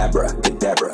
abracadabra.